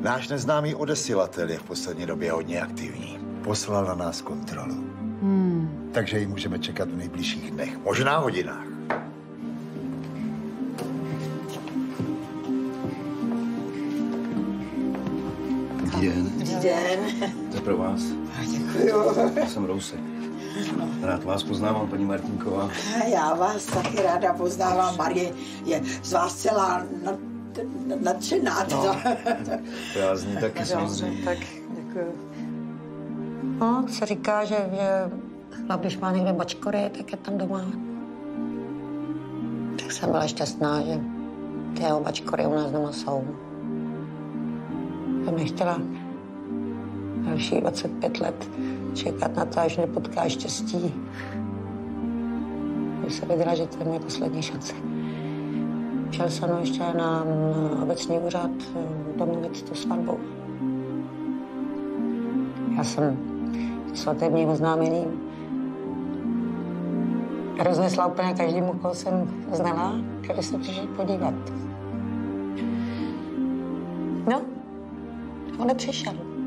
Náš neznámý odesilatel je v poslední době hodně aktivní. Poslal na nás kontrolu. Hmm. Takže ji můžeme čekat v nejbližších dnech, možná hodinách. Dobrý den. Dobrý den. To je pro vás. Děkuju. Já jsem Rousek. Rád vás poznávám, paní Martinková. Já vás taky ráda poznávám. Marie je z vás celá nad, nadšená. No, to já z ní taky samozřejmě. Tak, děkuji. No, se říká, že, že když má někde bačkory, tak je tam doma. Tak jsem byla šťastná, že ty jeho bačkory u nás doma jsou. Jsem nechtěla další 25 let čekat na to, až nepotká štěstí. Když se viděla, že to je moje poslední šance. Šel jsem ještě na, obecní úřad eh, domluvit tu svatbu. Já jsem svatebním oznámením roznesla úplně každému, koho jsem znala, který se přišel podívat. No, on nepřišel.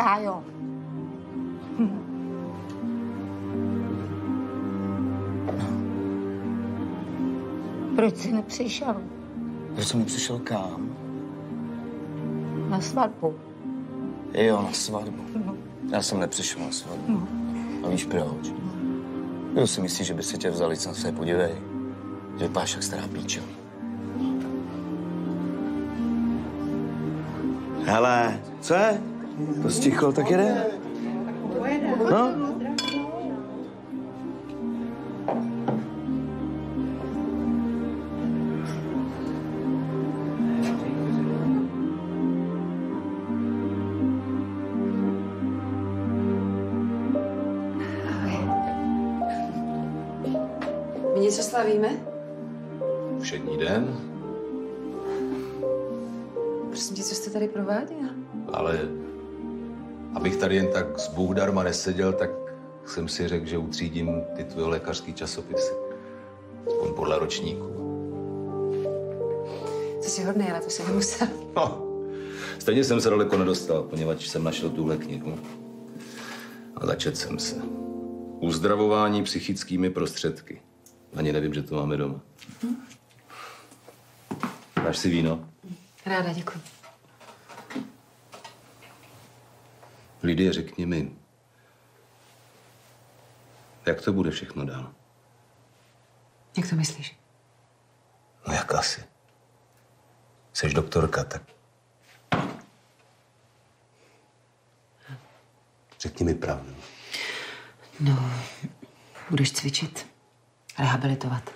Kájo. Proč jsi nepřišel Proč jsem nepřišel kam? na svatbu? Jo, na svatbu. No. Já jsem nepřišel na svatbu. A víš proč? Kdo si myslí, že by se tě vzali, co se podívej. Že vypadáš jak stará píča. Hele, co je? To stichlo, tak jede. Neseděl, tak jsem si řekl, že utřídím ty tvoje lékařský časopisy. Aspoň podle ročníku. To jsi hodný, ale to si nemusel. No, stejně jsem se daleko nedostal, poněvadž jsem našel tuhle knihu. A začet jsem se. Uzdravování psychickými prostředky. Ani nevím, že to máme doma. Dáš si víno? Ráda, děkuji. Lidie, řekni mi, jak to bude všechno dál? Jak to myslíš? No jak asi? Jsi doktorka, tak... Řekni mi pravdu. No, budeš cvičit, rehabilitovat.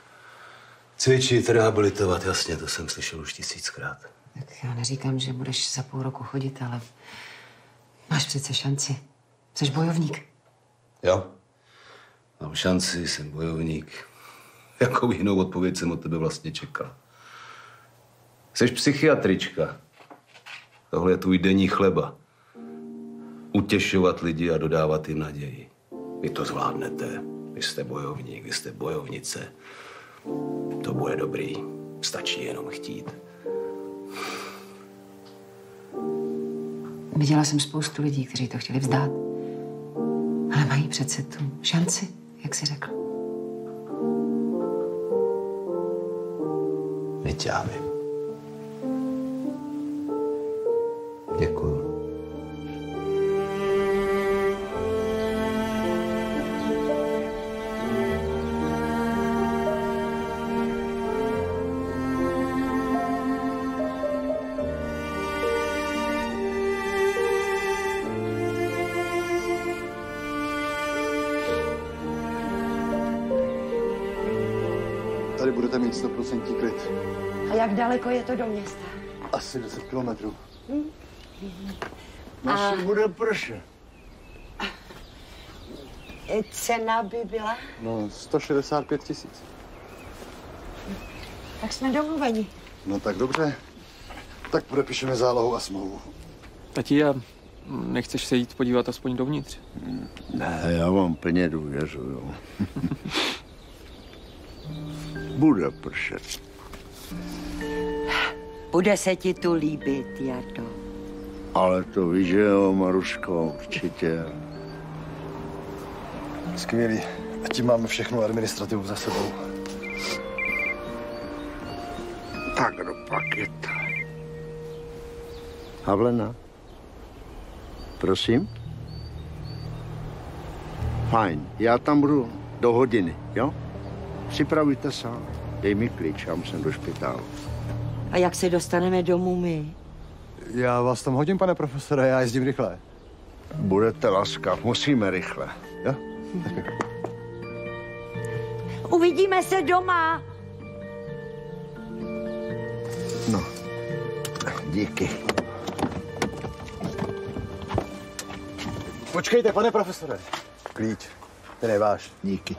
Cvičit, rehabilitovat, jasně, to jsem slyšel už tisíckrát. Tak já neříkám, že budeš za půl roku chodit, ale máš přece šanci. Jsi bojovník. Jo? Mám šanci, jsem bojovník. Jakou jinou odpověď jsem od tebe vlastně čekal? Jsi psychiatrička. Tohle je tvůj denní chleba. Utěšovat lidi a dodávat jim naději. Vy to zvládnete. Vy jste bojovník, vy jste bojovnice. To bude dobrý. Stačí jenom chtít. Viděla jsem spoustu lidí, kteří to chtěli vzdát. Ale mají přece tu šanci, jak jsi řekl. Teď. Děkuju. Tady budete mít 100% klid. A jak daleko je to do města? Asi 10 kilometrů. A Asi bude prše. cena by byla? No, 165 tisíc. Tak jsme domluveni. No tak dobře. Tak podepíšeme zálohu a smlouvu. Tati, já Nechceš se jít podívat aspoň dovnitř? Ne, já vám plně důvěřuju. Bude pršet. Bude se ti tu líbit, Jardo. Ale to víš, že jo, Maruško, určitě. Skvělý. A tím máme všechnu administrativu za sebou. Tak do paketa. Havlena? Prosím? Fajn, já tam budu do hodiny, jo? Připravujte se, dej mi klíč, já musím do špitálu. A jak se dostaneme domů my? Já vás tam hodím, pane profesore, já jezdím rychle. Budete laskav, musíme rychle. Jo? Uvidíme se doma. No, díky. Počkejte, pane profesore. Klíč, ten je váš. Díky.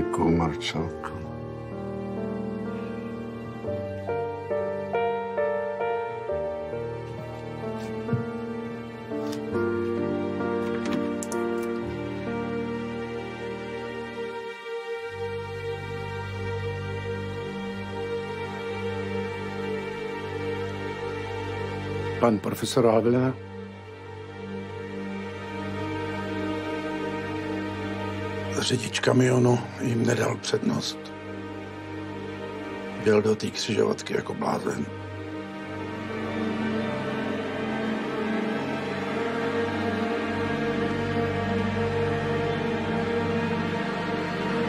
Děkuju, Marcelko. Pan profesor Havelina? Řidič kamionu jim nedal přednost. Byl do té křižovatky jako blázen.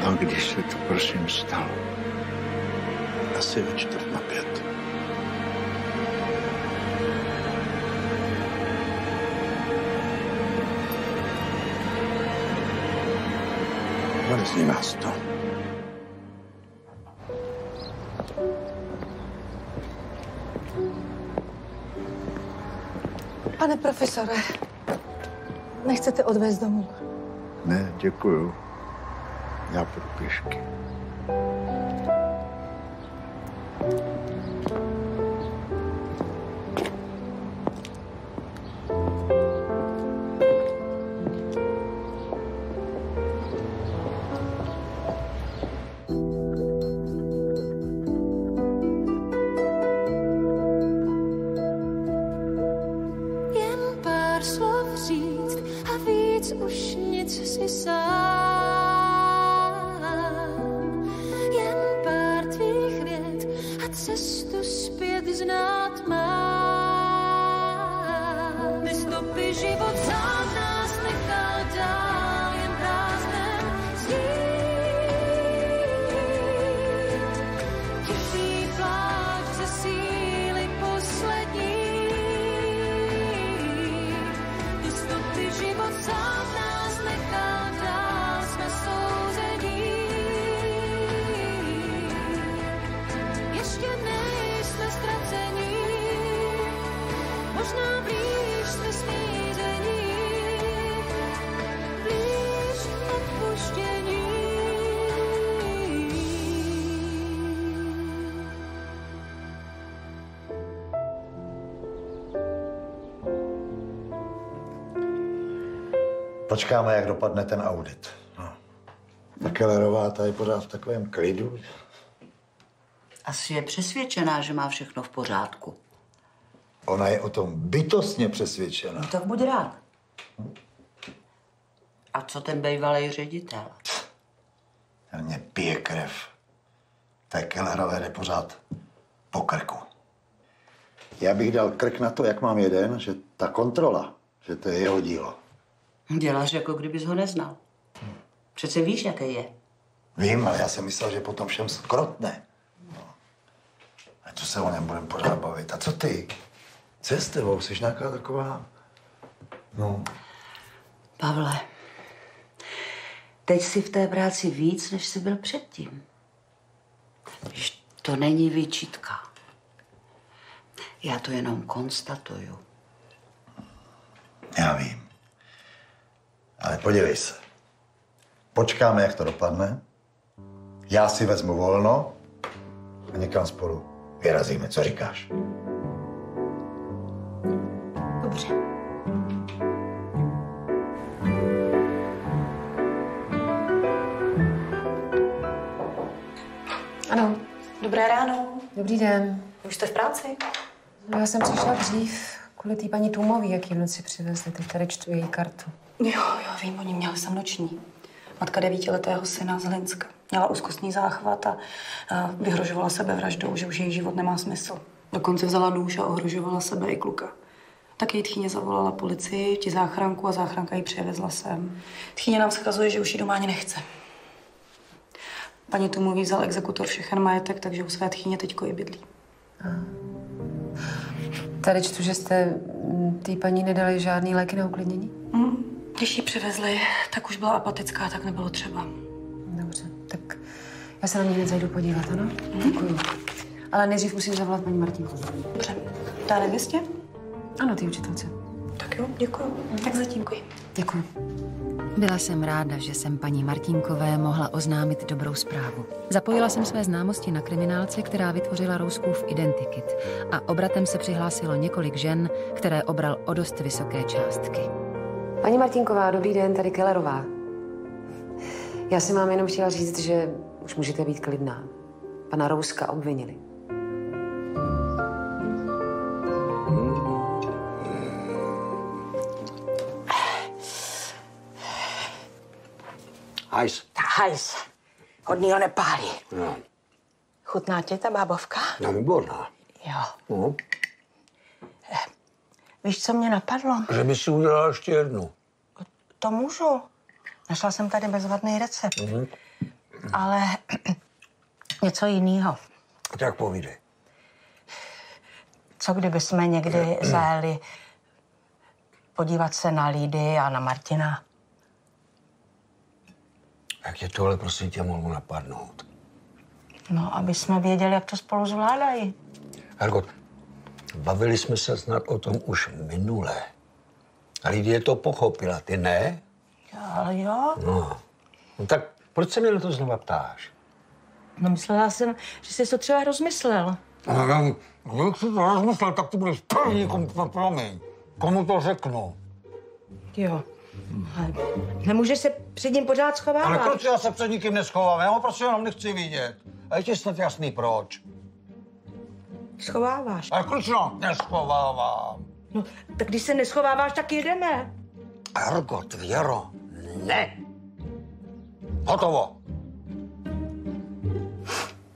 A když se to prosím stalo? Asi ve čtvrt na pět. Mrzí nás to. Pane profesore, nechcete odvést domů? Ne, děkuju. Já půjdu pěšky. Počkáme, jak dopadne ten audit. No. Ta Kellerová ta je pořád v takovém klidu. Asi je přesvědčená, že má všechno v pořádku. Ona je o tom bytostně přesvědčena. No tak buď rád. A co ten bývalý ředitel? Ten mě pije krev. Té Kellerové jde pořád po krku. Já bych dal krk na to, jak mám jeden, že ta kontrola, že to je jeho dílo. Děláš, jako kdybys ho neznal. Přece víš, jaký je. Vím, ale já jsem myslel, že potom všem skrotne. No. A co se o něm budeme pořád bavit? A co ty? Co je s tebou? Jsi nějaká taková... No, Pavle, teď jsi v té práci víc, než jsi byl předtím. Víš, to není výčitka. Já to jenom konstatuju. já vím. Ale podívej se. Počkáme, jak to dopadne. Já si vezmu volno a někam spolu vyrazíme. Co říkáš? Dobře. Ano. Dobré ráno. Dobrý den. Už jste v práci? No, já jsem přišla dřív kvůli té paní Tůmový, jak ji v noci přivezli. Teď tady čtu její kartu. Jo, jo, vím, oni měli jsem noční. Matka devítiletého syna z Hlinska. Měla úzkostný záchvat a, a vyhrožovala sebevraždou, že už její život nemá smysl. Dokonce vzala nůž a ohrožovala sebe i kluka. Tak její tchýně zavolala policii, ti záchranku a záchranka ji přivezla sem. Tchýně nám vzkazuje, že už ji doma ani nechce. Paní Tumový vzal exekutor všechen majetek, takže u své tchýně teďko i bydlí. Tady čtu, že jste mm, té paní nedali žádný léky na uklidnění? Mm, když ji přivezli, tak už byla apatická, tak nebylo třeba. Dobře, tak já se na ní hned zajdu podívat, ano? Děkuju. Ale nejdřív musím zavolat paní Martinku. Dobře. Dá nevěstě? Ano, ty učitelce. Tak jo, děkuji. Tak zatím děkuji. Děkuji. Byla jsem ráda, že jsem paní Martinkové mohla oznámit dobrou zprávu. Zapojila jsem své známosti na kriminálce, která vytvořila Rouskův identikit a obratem se přihlásilo několik žen, které obral o dost vysoké částky. Paní Martinková, dobrý den, tady Kellerová. Já si mám jenom chtěla říct, že už můžete být klidná. Pana Rouska obvinili. Hajs. Hajs. Hodný ho nepálí. No, Chutná tě ta bábovka? no výborná. Jo. No, Víš, co mě napadlo? že by si udělala ještě jednu. To můžu. Našla jsem tady bezvadný recept. Mhm. Ale něco jiného. Tak povídej. Co kdyby jsme někdy zajeli podívat se na Lídy a na Martina? Jak tě tohle prosím tě mohlo napadnout? No, aby jsme věděli, jak to spolu zvládají. Hergot, bavili jsme se snad o tom už minule. A Lidie to pochopila, ty ne? Ale jo. No. no tak proč se mě na to znova ptáš? No, myslela jsem, že jsi to třeba rozmyslel. No, Když si to rozmyslel, tak ty budeš první, komu to promiň. Komu to řeknu? Jo. Ale nemůže se před ním pořád schovávat. Ale proč já se před nikým neschovám? Já ho prostě jenom nechci vidět. A je ti snad jasný proč. Schováváš. Ale proč no, neschovávám? No, tak když se neschováváš, tak jedeme. Ergot, Věro, ne. Hotovo.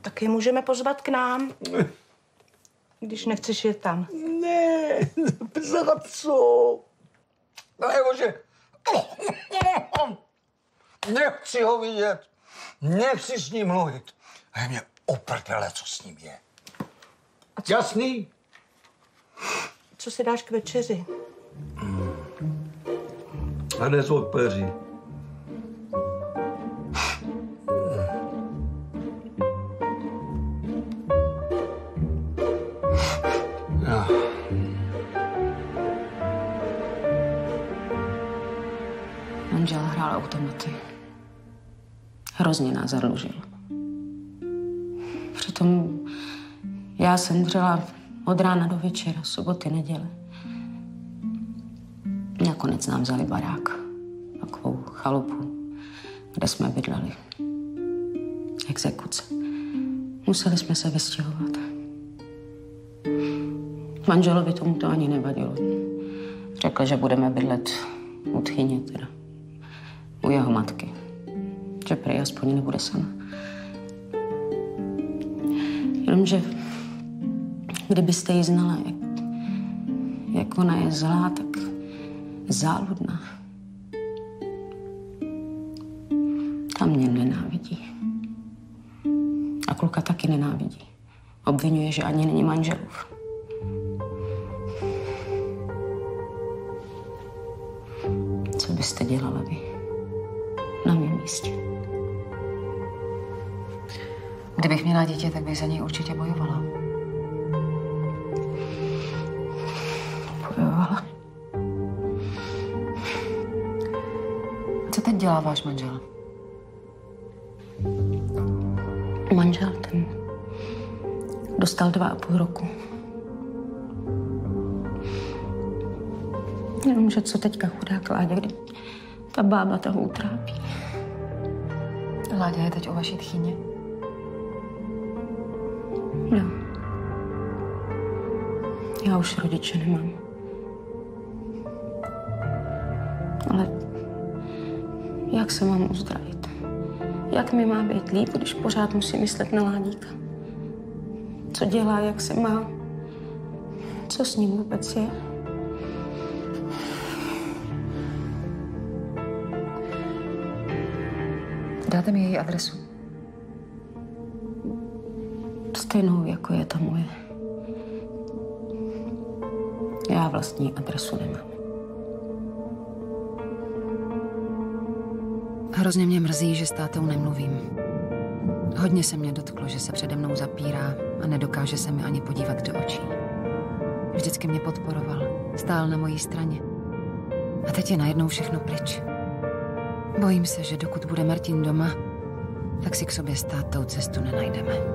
Tak je můžeme pozvat k nám. Když nechceš jet tam. Ne, za co? No bože. Nechci ho vidět. Nechci s ním mluvit. A je mě oprdele, co s ním je. Jasný? Co si dáš k večeři? A dnes od peří. Manžel hrál automaty. Hrozně nás zadlužil. Přitom já jsem dřela od rána do večera, soboty, neděle. Nakonec nám vzali barák a chalupu, kde jsme bydleli. Exekuce. Museli jsme se vystěhovat. Manželovi tomu to ani nevadilo. Řekl, že budeme bydlet u tchyně teda. U jeho matky. Že prý aspoň nebude sama. Jenomže kdybyste ji znala, jak, jak ona je zlá, tak záludná. Ta mě nenávidí. A kluka taky nenávidí. Obvinuje, že ani není manželův. Co byste dělala vy? Kdybych měla dítě, tak bych za něj určitě bojovala. Bojovala. Co teď dělá váš manžel? Manžel ten dostal dva a půl roku. Jenomže co teďka chudák Láďa, kdy ta bába toho utrápí. Láďa je teď u vaší tchyně. Já už rodiče nemám. Ale jak se mám uzdravit? Jak mi má být líp, když pořád musím myslet na Ládíka? Co dělá, jak se má? Co s ním vůbec je? Dáte mi její adresu. Stejnou, jako je ta moje. Vlastní adresu nemám. Hrozně mě mrzí, že s tátou nemluvím. Hodně se mě dotklo, že se přede mnou zapírá a nedokáže se mi ani podívat do očí. Vždycky mě podporoval, stál na mojí straně. A teď je najednou všechno pryč. Bojím se, že dokud bude Martin doma, tak si k sobě s tátou cestu nenajdeme.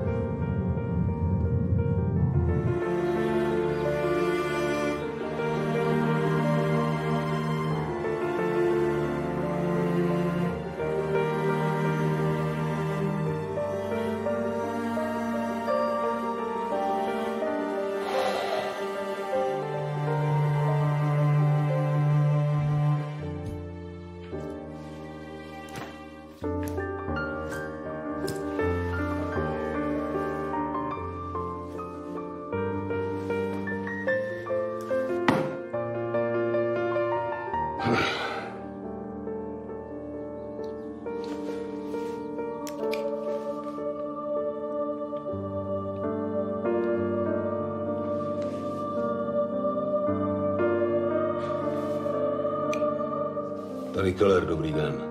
Tady Keller, dobrý den.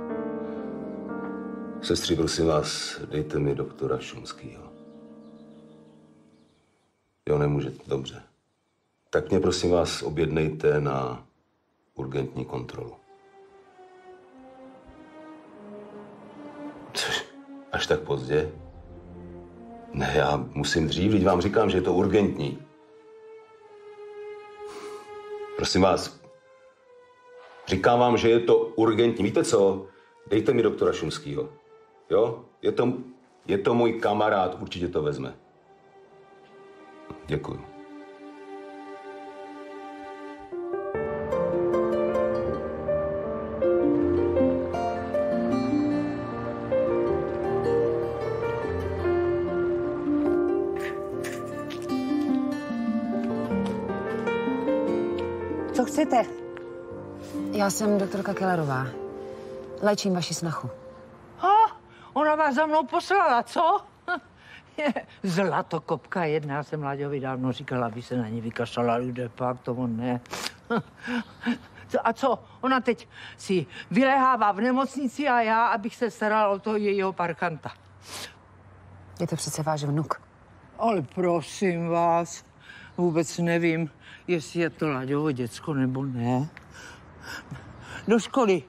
Sestři, prosím vás, dejte mi doktora Šumskýho. Jo, nemůžete, dobře. Tak mě prosím vás objednejte na urgentní kontrolu. Což, až tak pozdě? Ne, já musím dřív, vám říkám, že je to urgentní. Prosím vás, říkám vám, že je to urgentní. Víte co? Dejte mi doktora Šumskýho. Jo? Je to, je to můj kamarád, určitě to vezme. Děkuju. Co chcete? Já jsem doktorka Kellerová. Léčím vaši snachu. Ha, ona vás za mnou poslala, co? Zlatokopka jedna, já jsem Láďovi dávno říkala, aby se na ní vykašlala, kde pak, to on ne. A co? Ona teď si vylehává v nemocnici a já, abych se staral o toho jejího parkanta. Je to přece váš vnuk. Ale prosím vás, vůbec nevím, jestli je to Laďovo děcko nebo ne. Do školy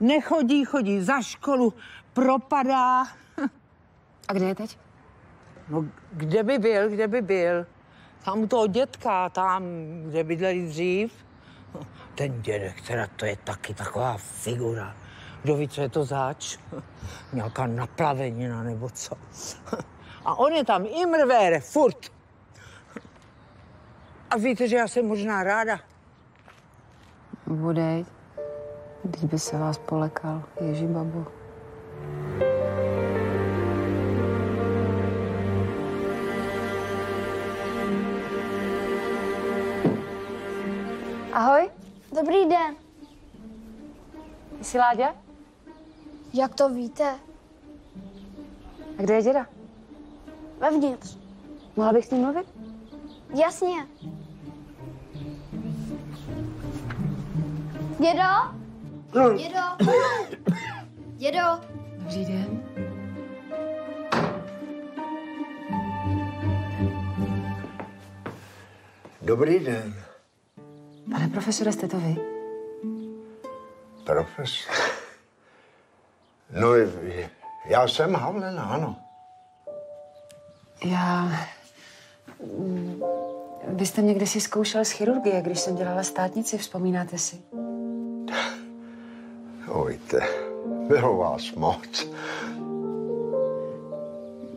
nechodí, chodí za školu, propadá. A kde je teď? No, kde by byl, kde by byl? Tam u toho dětka, tam, kde bydleli dřív. Ten dědek, teda to je taky taková figura. Kdo ví, co je to zač? Nějaká naplavenina nebo co. A on je tam i mrvére, furt. A víte, že já jsem možná ráda. Budej, když by se vás polekal, Ježí babo. Ahoj. Dobrý den. Jsi Láďa? Jak to víte? A kde je děda? Vevnitř. Mohla bych s ním mluvit? Jasně. Dědo? Dědo? Dědo? Dobrý den. Dobrý den, Pane profesore, jste to vy? profesor. No, já jsem Havlen, ano. Já... mm, Vy jste mě kdysi zkoušel z chirurgie, když jsem dělala státnici, vzpomínáte si? Bylo vás moc.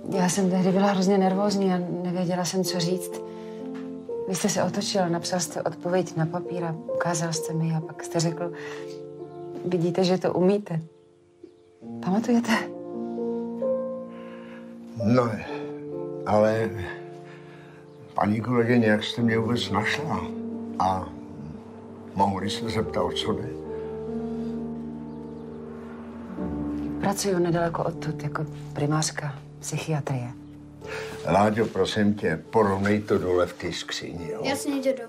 Já jsem tehdy byla hrozně nervózní a nevěděla jsem, co říct. Vy jste se otočil, napsal jste odpověď na papír a ukázal jste mi a pak jste řekl, vidíte, že to umíte. Pamatujete? No, ale paní kolegyně, jak jste mě vůbec našla? A mohu se zeptat, co jde? Pracuju nedaleko odtud jako primářka psychiatrie. Láďo, prosím tě, porovnej to dole v té skříni, jo? Jasně, dědo.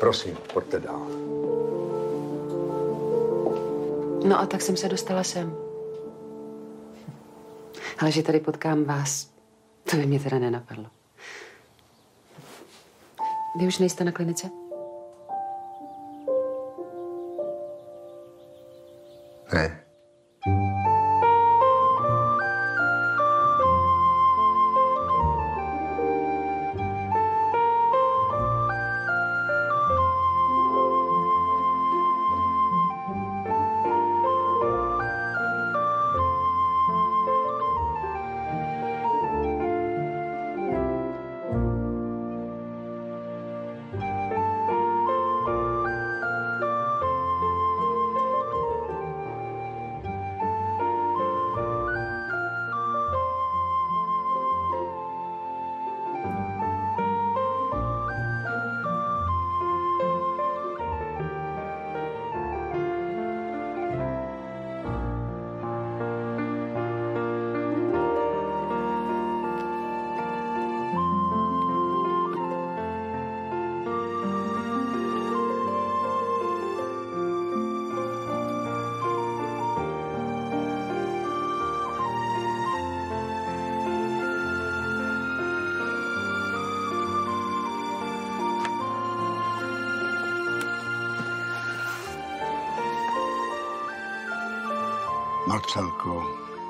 Prosím, pojďte dál. No a tak jsem se dostala sem. Ale že tady potkám vás, to by mě teda nenapadlo. Vy už nejste na klinice? Ne. Marcelko,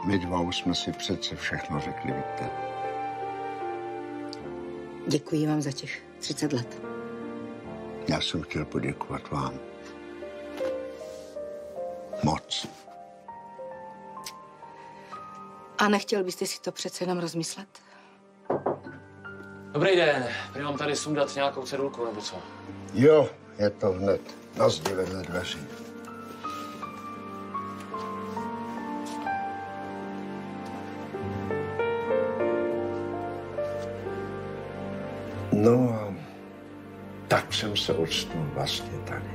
my dva už jsme si přece všechno řekli, víte. Děkuji vám za těch 30 let. Já jsem chtěl poděkovat vám. Moc. A nechtěl byste si to přece jenom rozmyslet? Dobrý den, prý mám tady sundat nějakou cedulku nebo co? Jo, je to hned na vedle dveří. No a tak jsem se odstnul vlastně tady.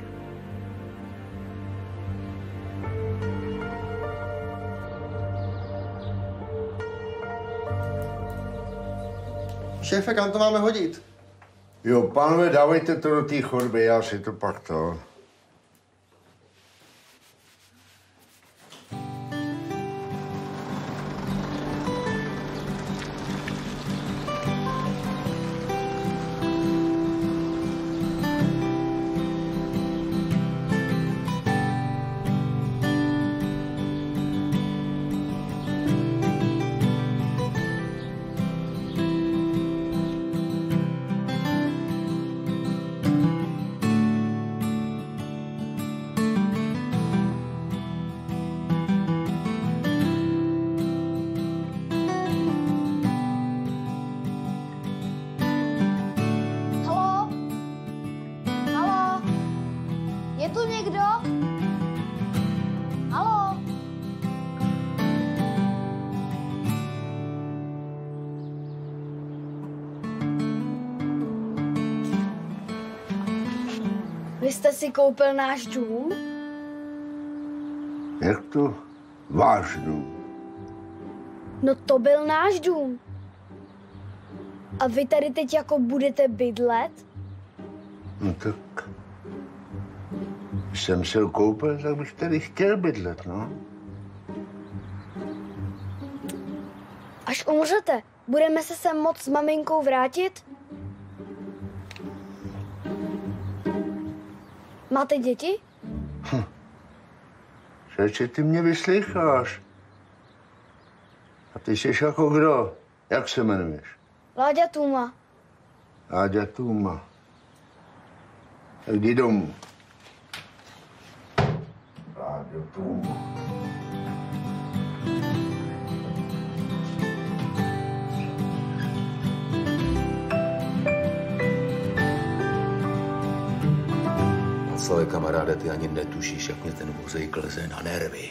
Šéfe, kam to máme hodit? Jo, pánové, dávejte to do té chodby, já si to pak to... koupil náš dům? Jak to? Váš dům. No to byl náš dům. A vy tady teď jako budete bydlet? No tak... Když jsem si ho koupil, tak bych tady chtěl bydlet, no. Až umřete, budeme se sem moc s maminkou vrátit? Máte děti? Čeče, ty mě vyslycháš. A ty jsi jako kdo? Jak se jmenuješ? Láďa Tuma. Áďa Tuma. Tak jdi domů. Áďa Tuma. Václave, kamaráde, ty ani netušíš, jak mě ten vozej kleze na nervy.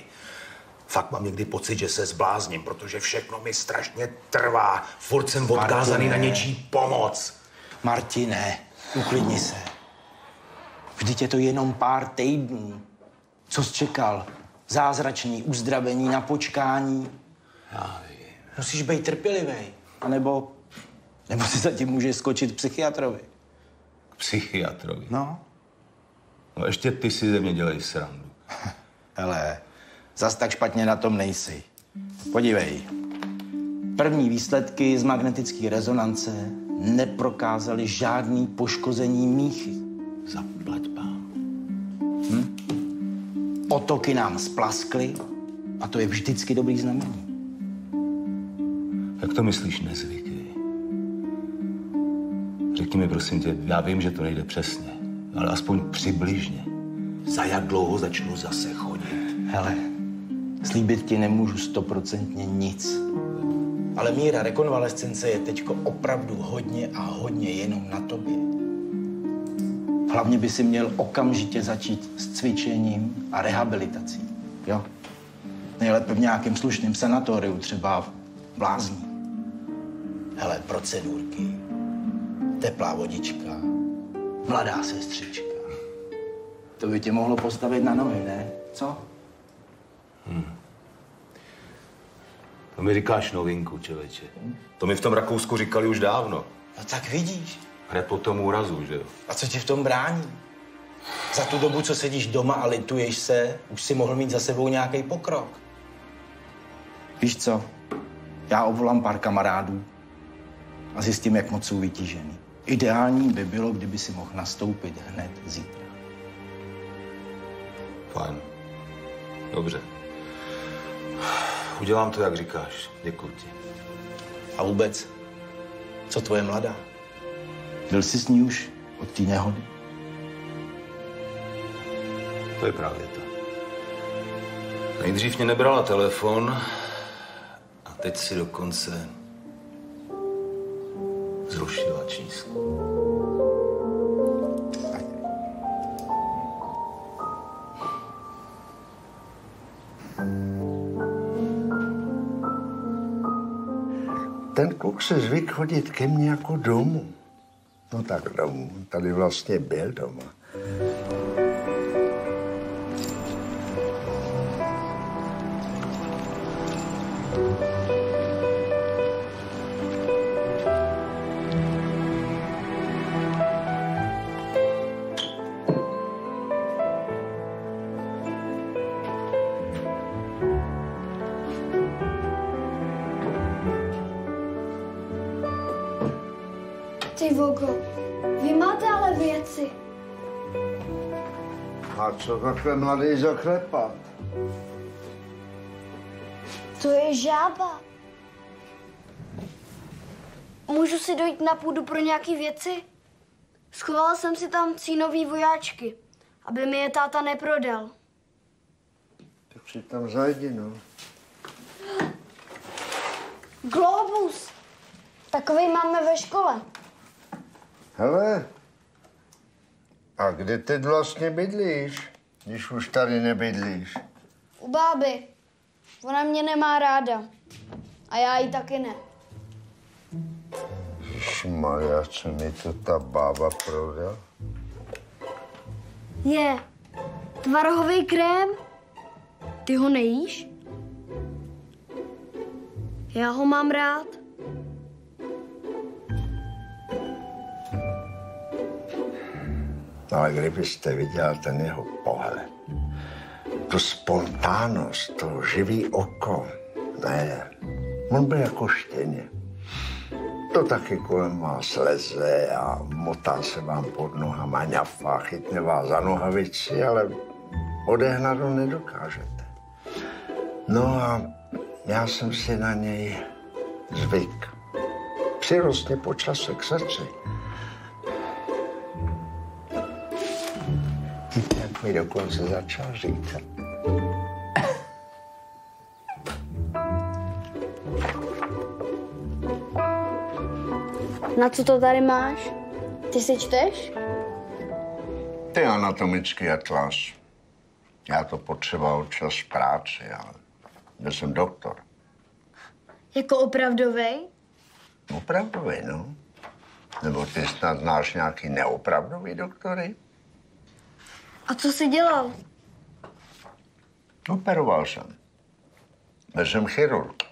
Fakt mám někdy pocit, že se zblázním, protože všechno mi strašně trvá. Furt jsem odkázaný na něčí pomoc. Martine, uklidni se. Vždyť je to jenom pár týdnů. Co jsi čekal? Zázračný uzdravení na počkání? Já vím. Musíš být trpělivý. A nebo, nebo si zatím můžeš skočit k psychiatrovi. K psychiatrovi. No. No ještě ty si ze mě dělej srandu. Hele, zas tak špatně na tom nejsi. Podívej. První výsledky z magnetické rezonance neprokázaly žádný poškození míchy. Zaplať pán. Hm? Otoky nám splaskly a to je vždycky dobrý znamení. Jak to myslíš nezvyky? Řekni mi prosím tě, já vím, že to nejde přesně, ale aspoň přibližně. Za jak dlouho začnu zase chodit? Hele, slíbit ti nemůžu stoprocentně nic. Ale míra rekonvalescence je teďko opravdu hodně a hodně jenom na tobě. Hlavně by si měl okamžitě začít s cvičením a rehabilitací. Jo? Nejlépe v nějakém slušném sanatoriu, třeba v Lázní. Hele, procedurky, teplá vodička, mladá sestřička. To by tě mohlo postavit na nohy, ne? Co? To mi říkáš novinku, člověče. To mi v tom Rakousku říkali už dávno. No tak vidíš. Hned po tom úrazu, že jo? A co ti v tom brání? Za tu dobu, co sedíš doma a lituješ se, už si mohl mít za sebou nějaký pokrok. Víš co? Já obvolám pár kamarádů a zjistím, jak moc jsou vytížený. Ideální by bylo, kdyby si mohl nastoupit hned zítra. Fajn. Dobře. Udělám to, jak říkáš. Děkuji ti. A vůbec, co tvoje mladá? Byl jsi s ní už od té nehody? To je právě to. Nejdřív mě nebrala telefon a teď si dokonce zrušila číslo. Ten kluk se zvyk chodit ke mně jako domů. No tak domů, tady vlastně byl doma. Takhle mladý zaklepat? To je žába. Můžu si dojít na půdu pro nějaké věci? Schovala jsem si tam cínový vojáčky, aby mi je táta neprodal. Tak si tam zajdi, no. Globus. Takový máme ve škole. Hele, a kde teď vlastně bydlíš, když už tady nebydlíš? U báby. Ona mě nemá ráda. A já ji taky ne. Maria, co mi to ta bába prodal? Je. Tvarohový krém? Ty ho nejíš? Já ho mám rád. Ale kdybyste viděl ten jeho pohled, tu spontánnost, to živý oko, ne, on byl jako štěně. To taky kolem vás leze a motá se vám pod nohama, ňafá, chytne vás za nohavici, ale odehnat ho nedokážete. No a já jsem si na něj zvyk. Přirostně po čase k srdci. Mi dokonce začal říkat. Na co to tady máš? Ty si čteš? Ty anatomický atlas. Já to potřeboval čas práci, ale já jsem doktor. Jako opravdovej? Opravdový, no. Nebo ty snad znáš nějaký neopravdový doktory? A co jsi dělal? Operoval jsem. Byl jsem chirurg.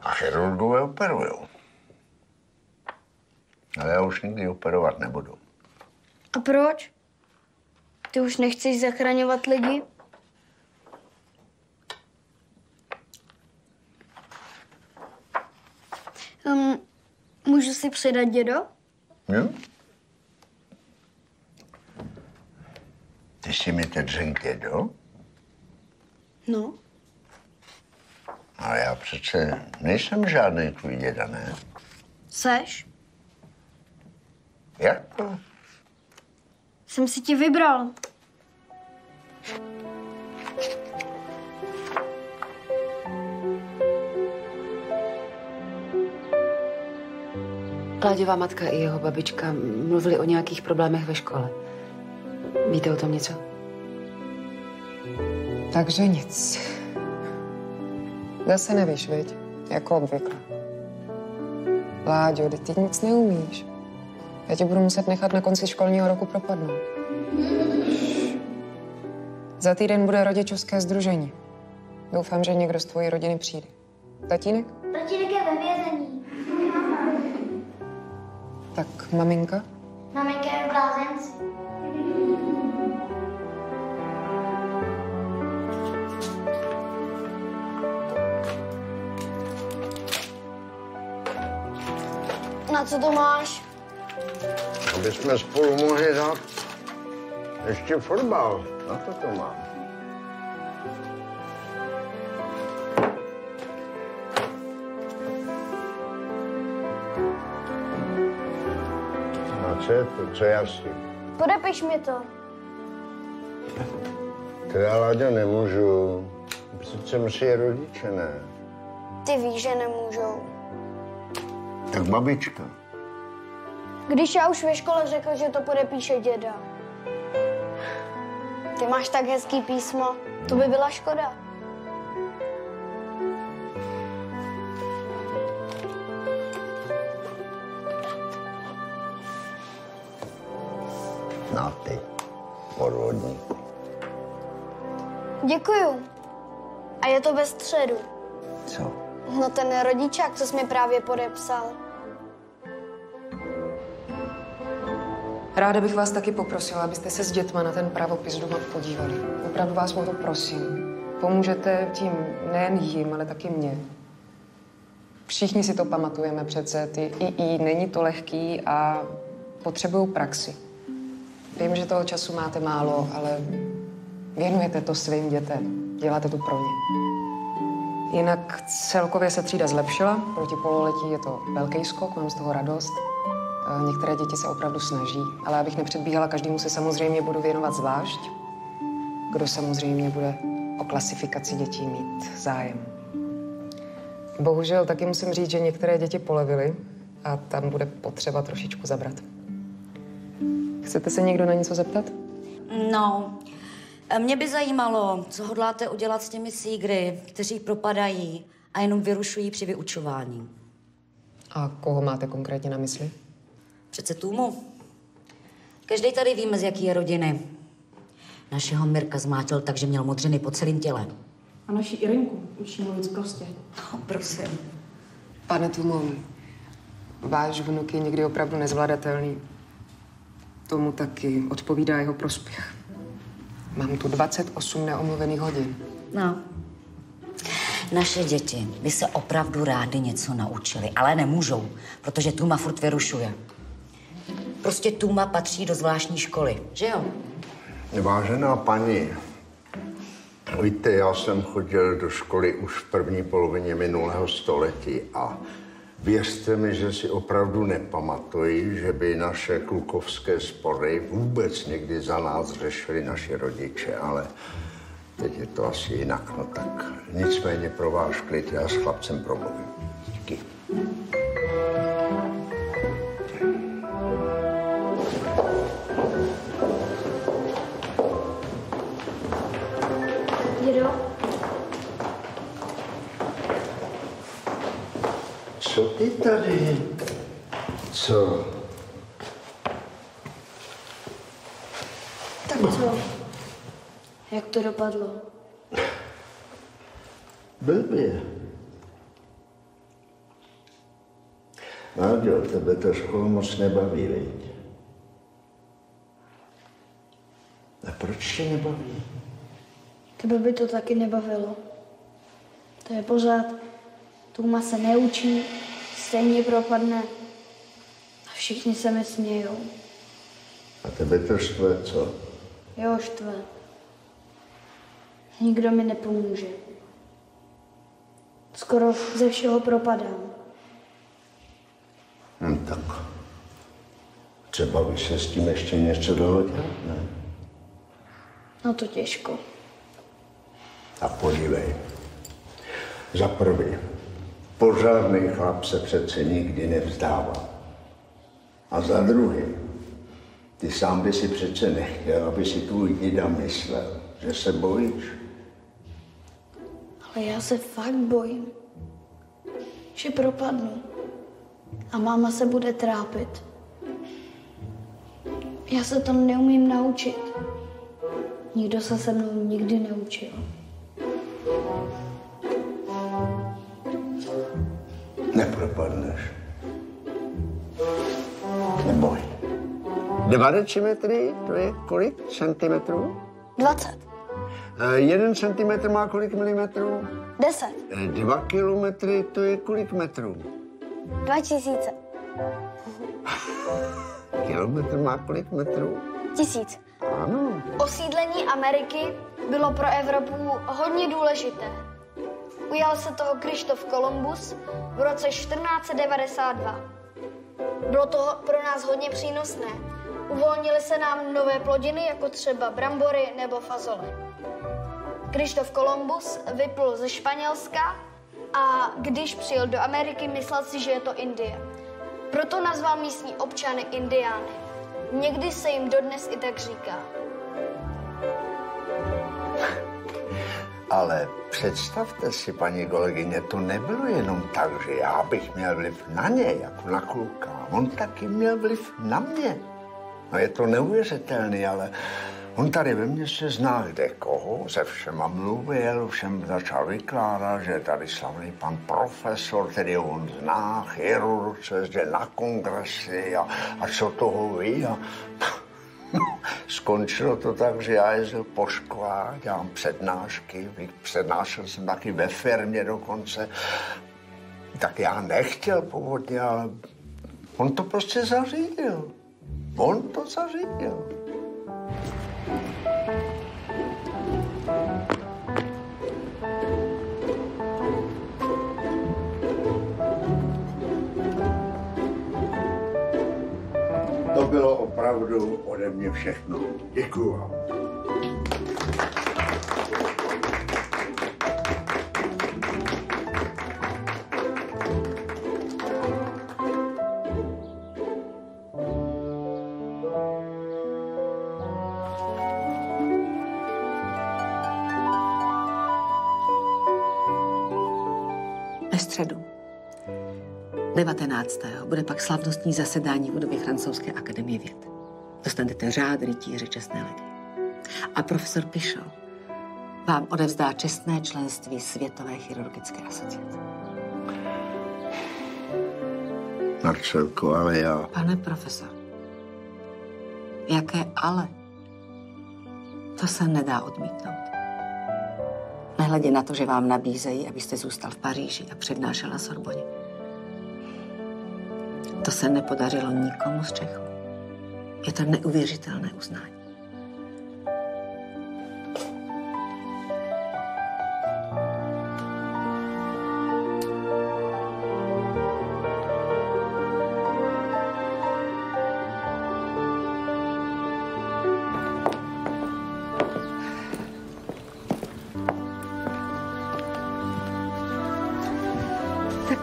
A chirurgové operují. Ale já už nikdy operovat nebudu. A proč? Ty už nechceš zachraňovat lidi? Um, můžu si přidat, dědo? Jo? Mi teď řekl, dědo? No. Ale já přece nejsem žádný tvůj děda, ne? Seš? Jak to? Jsem si ti vybral. Kláďová matka i jeho babička mluvili o nějakých problémech ve škole. Víte o tom něco? Takže nic. Zase nevíš, viď? Jako obvykle. Láďo, ty nic neumíš. Já tě budu muset nechat na konci školního roku propadnout. Za týden bude rodičovské združení. Doufám, že někdo z tvojí rodiny přijde. Tatínek? Tatínek je ve vězení. Tak maminka? Maminka Na co to máš? Aby jsme spolu mohli dát ještě fotbal. Na to to mám. A co je to? Co je asi? Podepiš mi to. Já, Láďo, nemůžu. Přece musí je rodiče, ne? Ty víš, že nemůžou. Tak babička. Když já už ve škole řekl, že to podepíše děda. Ty máš tak hezký písmo, to by byla škoda. Na ty, podvodník. Děkuju. A je to ve středu. Co? No ten rodičák, co jsi mi právě podepsal. Ráda bych vás taky poprosila, abyste se s dětma na ten pravopis doma podívali. Opravdu vás o to prosím. Pomůžete tím nejen jim, ale taky mně. Všichni si to pamatujeme přece. Ty II není to lehký a potřebují praxi. Vím, že toho času máte málo, ale věnujete to svým dětem. Děláte to pro ně. Jinak celkově se třída zlepšila. Proti pololetí je to velký skok, mám z toho radost. Některé děti se opravdu snaží, ale abych nepředbíhala, každému se samozřejmě budu věnovat zvlášť. Kdo samozřejmě bude o klasifikaci dětí mít zájem. Bohužel taky musím říct, že některé děti polevily a tam bude potřeba trošičku zabrat. Chcete se někdo na něco zeptat? No, mě by zajímalo, co hodláte udělat s těmi sígry, kteří propadají a jenom vyrušují při vyučování. A koho máte konkrétně na mysli? Přece Tůmu. Každý tady víme, z jaký je rodiny. Našeho Mirka zmátil tak, že měl modřiny po celém těle. A naši Irinku učí mluvit prostě. No, prosím. Pane Tumoun, váš vnuk je někdy opravdu nezvladatelný. Tomu taky odpovídá jeho prospěch. Mám tu 28 neomluvených hodin. No. Naše děti by se opravdu rády něco naučili, ale nemůžou, protože Tuma furt vyrušuje. Prostě Tuma patří do zvláštní školy, že jo? Vážená paní, víte, já jsem chodil do školy už v první polovině minulého století a věřte mi, že si opravdu nepamatuji, že by naše klukovské spory vůbec někdy za nás řešili naši rodiče, ale teď je to asi jinak, no tak nicméně pro váš klid já s chlapcem promluvím. Díky. Dědo, Co ty tady? Co? tak co? Jak to dopadlo? Blbě. Náďo, tebe to škola moc nebaví, viď? A proč tě nebaví? Tebe by to taky nebavilo. To je pořád. Tuma se neučí, stejně propadne. A všichni se mi smějou. A tebe to štve, co? Jo, štve. Nikdo mi nepomůže. Skoro ze všeho propadám. Hm, tak třeba by se s tím ještě něco dohodil, ne? No to těžko. A podívej. Za prvý, pořádný chlap se přece nikdy nevzdává. A za druhý, ty sám by si přece nechtěl, aby si tvůj děda myslel, že se bojíš. Ale já se fakt bojím, že propadnu. A máma se bude trápit. Já se to neumím naučit. Nikdo se se mnou nikdy neučil. Dva decimetry, to je kolik centimetrů? 20. E, jeden centimetr má kolik milimetrů? 10. E, dva kilometry, to je kolik metrů? 2000. Kilometr má kolik metrů? Tisíc. Ano. Osídlení Ameriky bylo pro Evropu hodně důležité. Ujal se toho Krištof Kolumbus v roce 1492. Bylo to pro nás hodně přínosné. Uvolnily se nám nové plodiny, jako třeba brambory nebo fazole. Krištof Kolumbus vyplul ze Španělska a když přijel do Ameriky, myslel si, že je to Indie. Proto nazval místní občany Indiány. Někdy se jim dodnes i tak říká. Ale představte si, paní kolegyně, to nebylo jenom tak, že já bych měl vliv na ně, jako na kluka. On taky měl vliv na mě. No je to neuvěřitelný, ale on tady ve městě zná kde koho, se všema mluvil, všem začal vykládat, že je tady slavný pan profesor, který on zná, chirurg, se jde na kongresy a, a co toho ví. A, skončilo to tak, že já jezdil po školách, dělám přednášky, přednášel jsem taky ve firmě dokonce. Tak já nechtěl původně, ale on to prostě zařídil. On to zařídil. To bylo opravdu ode mě všechno. Děkuju vám. 19. bude pak slavnostní zasedání v budově Francouzské akademie věd. Dostanete řád rytíře čestné legie. A profesor Pišel vám odevzdá čestné členství Světové chirurgické asociace. Marcelko, ale já... Pane profesor, jaké ale? To se nedá odmítnout. Nehledě na to, že vám nabízejí, abyste zůstal v Paříži a přednášel na Sorboně. To se nepodařilo nikomu z Čechů. Je to neuvěřitelné uznání.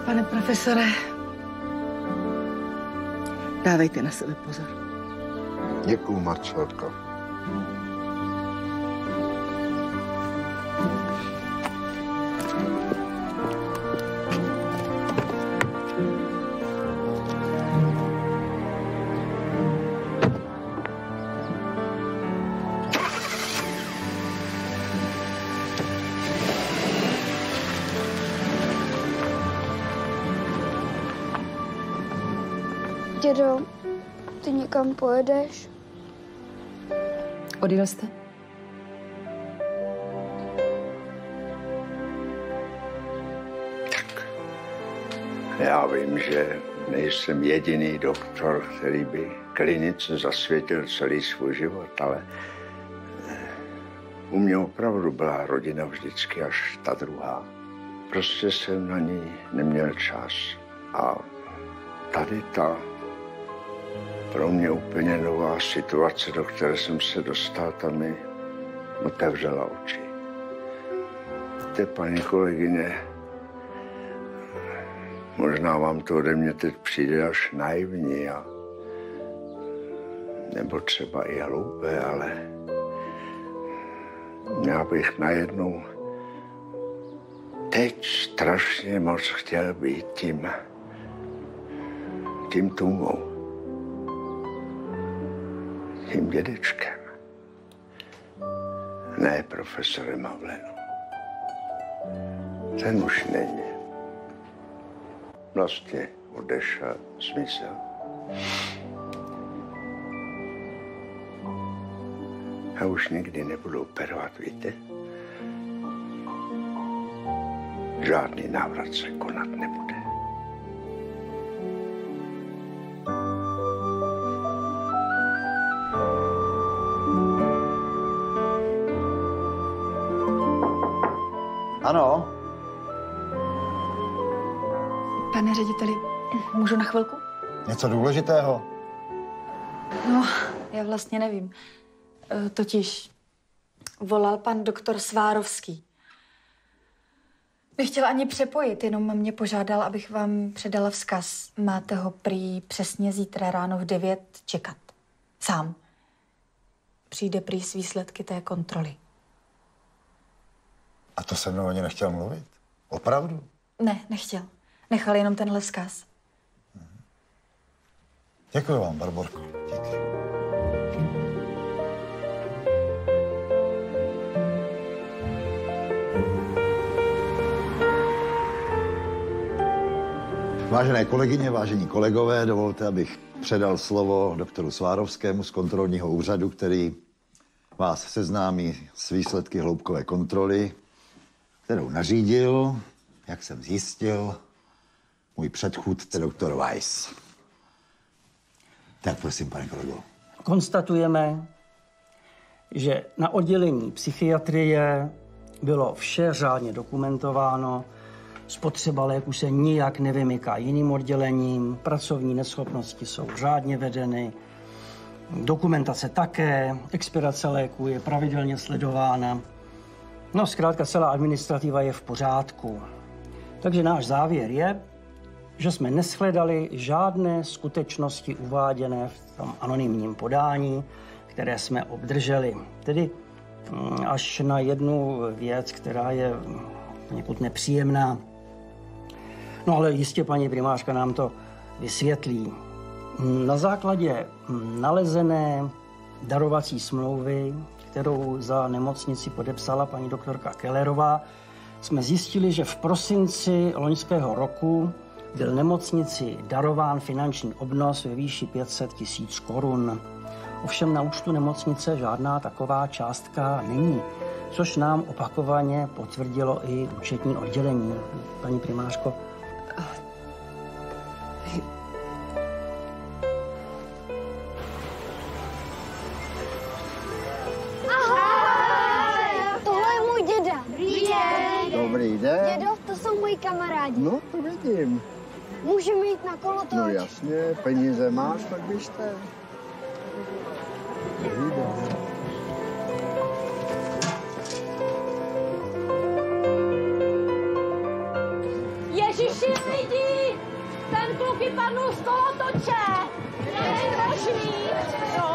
Pane profesore, dávejte na sebe pozor. Děkuju, Marcelko. Pojedeš? Odjel jste? Já vím, že nejsem jediný doktor, který by klinice zasvětil celý svůj život, ale eh, u mě opravdu byla rodina vždycky až ta druhá. Prostě jsem na ní neměl čas. A tady ta pro mě úplně nová situace, do které jsem se dostal, tam mi otevřela oči. Víte, paní kolegyně, možná vám to ode mě teď přijde až naivní a nebo třeba i hloupé, ale já bych najednou teď strašně moc chtěl být tím, tím Tumou tím dědečkem. Ne profesorem Havlenu. Ten už není. Vlastně odešel smysl. A už nikdy nebudu operovat, víte? Žádný návrat se konat nebude. Můžu na chvilku? něco důležitého? No, já vlastně nevím. E, Totiž volal pan doktor Svárovský. Nechtěl ani přepojit, jenom mě požádal, abych vám předala vzkaz. Máte ho prý přesně zítra ráno v 9 čekat. Sám. Přijde prý s výsledky té kontroly. A to se mnou ani nechtěl mluvit? Opravdu? Ne, nechtěl. Nechal jenom tenhle vzkaz. Děkuji vám, Barborko. Vážené kolegyně, vážení kolegové, dovolte, abych předal slovo doktoru Svárovskému z kontrolního úřadu, který vás seznámí s výsledky hloubkové kontroly, kterou nařídil, jak jsem zjistil, můj předchůdce doktor Weiss. Tak prosím, pane kolego. Konstatujeme, že na oddělení psychiatrie bylo vše řádně dokumentováno, spotřeba léku se nijak nevymyká jiným oddělením, pracovní neschopnosti jsou řádně vedeny, dokumentace také, expirace léku je pravidelně sledována. No, zkrátka celá administrativa je v pořádku. Takže náš závěr je, že jsme neshledali žádné skutečnosti uváděné v tom anonymním podání, které jsme obdrželi. Tedy mm, až na jednu věc, která je někud nepříjemná. No ale jistě paní primářka nám to vysvětlí. Na základě nalezené darovací smlouvy, kterou za nemocnici podepsala paní doktorka Kellerová, jsme zjistili, že v prosinci loňského roku byl nemocnici darován finanční obnos ve výši 500 tisíc korun. Ovšem na účtu nemocnice žádná taková částka není, což nám opakovaně potvrdilo i účetní oddělení. Paní primářko, Ahoj! Tohle je můj děda. Dobrý den. Dobrý den. Dědo, to jsou moji kamarádi. No, to vidím. Na kolotoč? No jasně, peníze máš, tak běžte. Den. Ježiši lidi! Ten kluk vypadnul z kolotoče! Není možný! No, to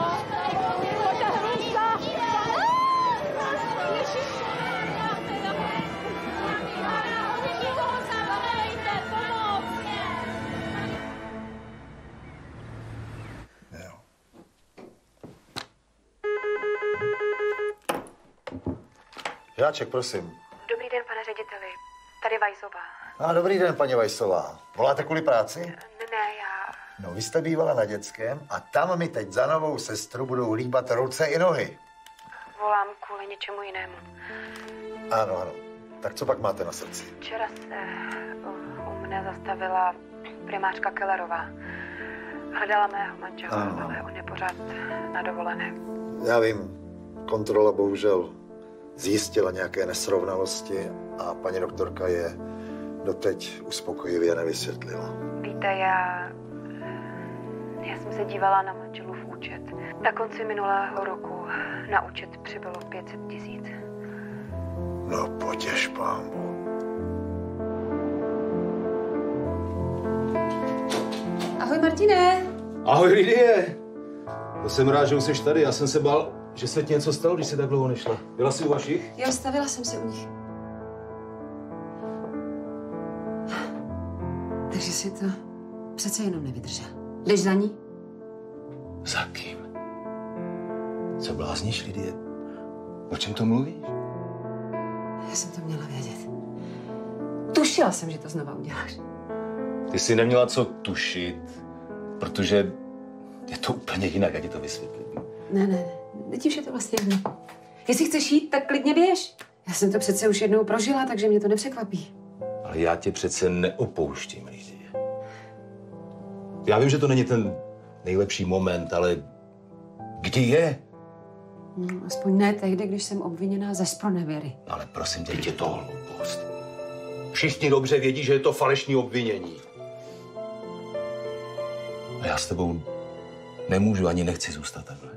Žáček, prosím. Dobrý den, pane řediteli. Tady Vajzová. A dobrý den, paní Vajsová. Voláte kvůli práci? Ne, ne, já... No, vy jste bývala na dětském a tam mi teď za novou sestru budou líbat ruce i nohy. Volám kvůli něčemu jinému. Ano, ano. Tak co pak máte na srdci? Včera se uh, u mne zastavila primářka Kellerová. Hledala mého manžela, Ano. ale on je pořád na dovolené. Já vím, kontrola bohužel zjistila nějaké nesrovnalosti a paní doktorka je doteď uspokojivě nevysvětlila. Víte, já... Já jsem se dívala na manželův účet. Na konci minulého roku na účet přibylo 500 tisíc. No potěž pámbu. Ahoj, Martine. Ahoj, Lidie! To jsem rád, že už jsi tady. Já jsem se bál, že se ti něco stalo, když jsi tak dlouho nešla. Byla jsi u vašich? Jo, stavila jsem se u nich. Takže si to přece jenom nevydržel. Jdeš za ní? Za kým? Co blázníš, Lidie? O čem to mluvíš? Já jsem to měla vědět. Tušila jsem, že to znova uděláš. Ty jsi neměla co tušit, protože je to úplně jinak, jak ti to vysvětlím. Ne, ne, ne. Teď už je to vlastně jedno. Jestli chceš jít, tak klidně běž. Já jsem to přece už jednou prožila, takže mě to nepřekvapí. Ale já tě přece neopouštím, Lidie. Já vím, že to není ten nejlepší moment, ale kdy je? No, aspoň ne tehdy, když jsem obviněná ze spronevěry. Ale prosím tě, je to hloupost. Všichni dobře vědí, že je to falešní obvinění. A já s tebou nemůžu ani nechci zůstat takhle.